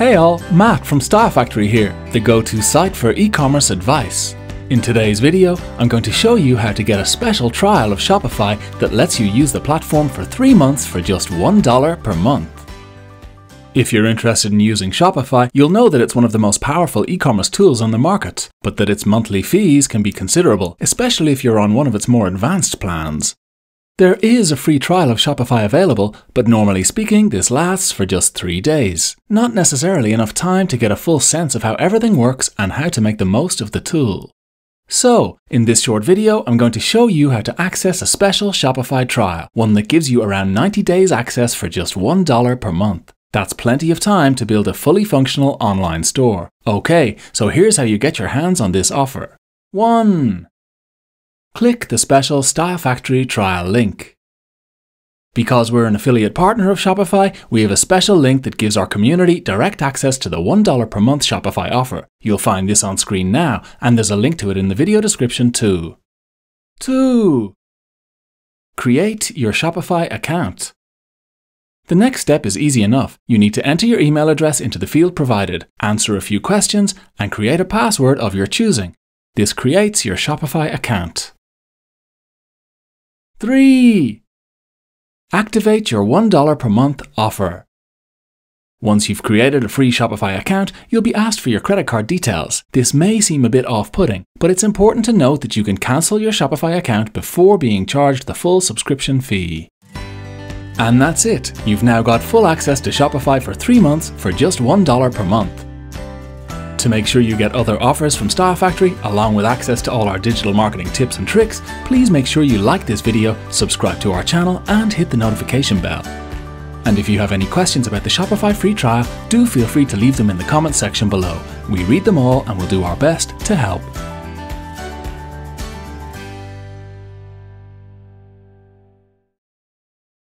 Hey all, Matt from Style Factory here, the go-to site for e-commerce advice. In today's video, I'm going to show you how to get a special trial of Shopify that lets you use the platform for three months for just $1 per month. If you're interested in using Shopify, you'll know that it's one of the most powerful e-commerce tools on the market, but that its monthly fees can be considerable, especially if you're on one of its more advanced plans. There is a free trial of Shopify available, but normally speaking, this lasts for just three days. Not necessarily enough time to get a full sense of how everything works and how to make the most of the tool. So, in this short video, I'm going to show you how to access a special Shopify trial, one that gives you around 90 days access for just $1 per month. That's plenty of time to build a fully functional online store. Okay, so here's how you get your hands on this offer. 1. Click the special Style Factory trial link. Because we're an affiliate partner of Shopify, we have a special link that gives our community direct access to the $1 per month Shopify offer. You'll find this on screen now, and there's a link to it in the video description too. 2. Create your Shopify account. The next step is easy enough. You need to enter your email address into the field provided, answer a few questions, and create a password of your choosing. This creates your Shopify account. 3. Activate your $1 per month offer. Once you've created a free Shopify account, you'll be asked for your credit card details. This may seem a bit off putting, but it's important to note that you can cancel your Shopify account before being charged the full subscription fee. And that's it. You've now got full access to Shopify for three months for just $1 per month. To make sure you get other offers from Style Factory, along with access to all our digital marketing tips and tricks, please make sure you like this video, subscribe to our channel, and hit the notification bell. And if you have any questions about the Shopify free trial, do feel free to leave them in the comments section below. We read them all and we'll do our best to help.